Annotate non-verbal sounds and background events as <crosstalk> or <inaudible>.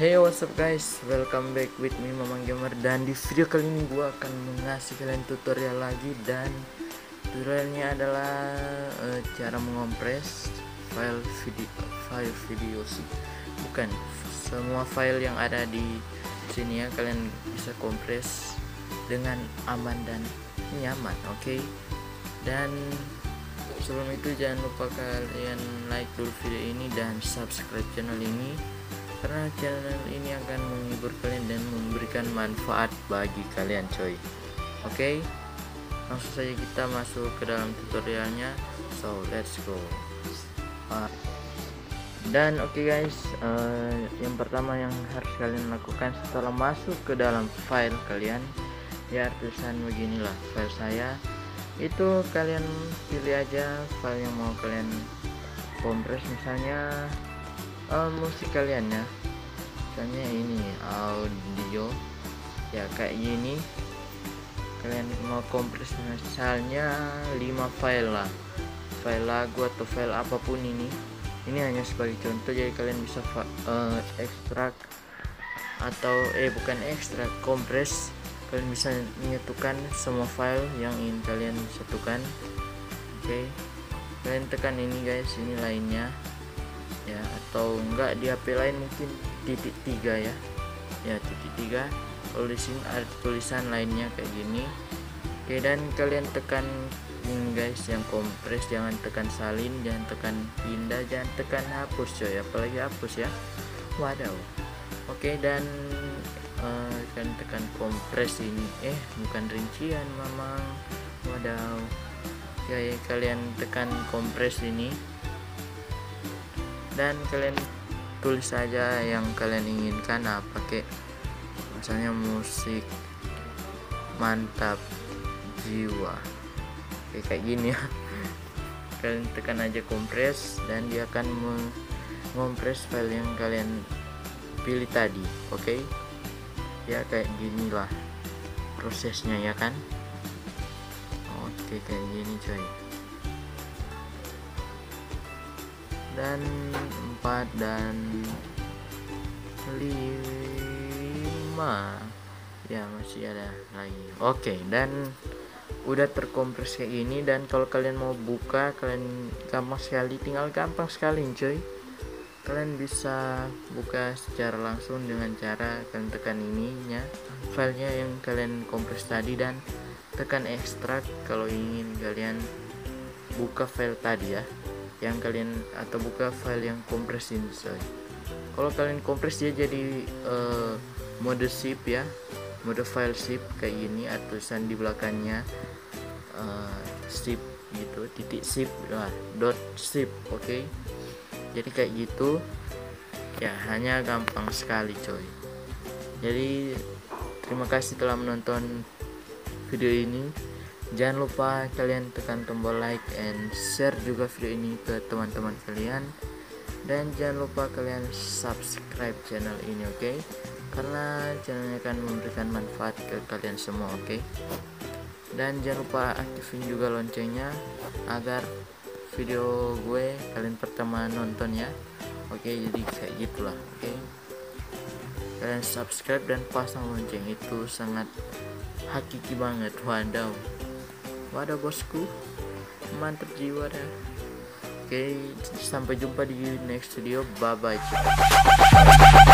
Hey what's up guys, welcome back with me Mamang Gamer. Dan di video kali ini gue akan mengasih kalian tutorial lagi. Dan tutorialnya adalah uh, cara mengompres file video file video sih. Bukan, semua file yang ada di sini ya kalian bisa kompres dengan aman dan nyaman oke? Okay? Dan sebelum itu jangan lupa kalian like dulu video ini dan subscribe channel ini karena channel ini akan menghibur kalian dan memberikan manfaat bagi kalian coy. Oke? Okay? langsung saja kita masuk ke dalam tutorialnya. So let's go. Uh, dan oke okay guys. Uh, yang pertama yang harus kalian lakukan setelah masuk ke dalam file kalian ya tulisan beginilah file saya. Itu kalian pilih aja file yang mau kalian kompres misalnya uh, musik kalian ya. Misalnya ini audio. Ya kayak gini. Kalian mau kompres misalnya 5 file lah. File lagu atau file apa pun ini. Ini hanya sebagai contoh jadi kalian bisa uh, ekstrak atau eh bukan ekstrak kompres. Kalian bisa menyatukan semua file yang ingin kalian satukan. Oke. Okay. kalian tekan ini guys. Ini lainnya ya atau enggak di HP lain mungkin titik tiga ya. Ya titik tiga. Tulisin ada tulisan lainnya kayak gini. Oke dan kalian tekan ini guys yang kompres jangan tekan salin jangan tekan pindah jangan tekan hapus coy. Apalagi hapus ya. Wadaw. Oke dan uh, kalian tekan kompres ini. Eh bukan rincian mamang. Wadaw. Ya kalian tekan kompres ini dan kalian tulis saja yang kalian inginkan nah pakai misalnya musik mantap jiwa. Oke, kayak gini ya. <laughs> Kalian tekan aja kompres dan dia akan mengompres file yang kalian pilih tadi oke? Okay? ya kayak gini lah prosesnya ya kan? Oke kayak gini coy dan 4 dan 5 ya masih ada lagi. Oke dan udah terkompres kayak ini dan kalau kalian mau buka kalian gampang sekali tinggal gampang sekali cuy. Kalian bisa buka secara langsung dengan cara kalian tekan ininya filenya yang kalian kompres tadi dan tekan ekstrak kalau ingin kalian buka file tadi ya yang kalian atau buka file yang kompres ini kalau kalian kompres dia jadi uh, mode zip ya. Mode file zip kayak gini atau tulisan di belakangnya uh, zip gitu titik zip lah dot zip oke? Okay? jadi kayak gitu. Ya hanya gampang sekali coy. Jadi terima kasih telah menonton video ini jangan lupa kalian tekan tombol like and share juga video ini ke teman-teman kalian dan jangan lupa kalian subscribe channel ini oke okay? karena channelnya akan memberikan manfaat ke kalian semua oke okay? dan jangan lupa aktifin juga loncengnya agar video gue kalian pertama nonton ya oke okay, jadi kayak gitulah oke okay? kalian subscribe dan pasang lonceng itu sangat hakiki banget wadaw wadah bosku. Mantap jiwa dah oke sampai jumpa di next video. Bye bye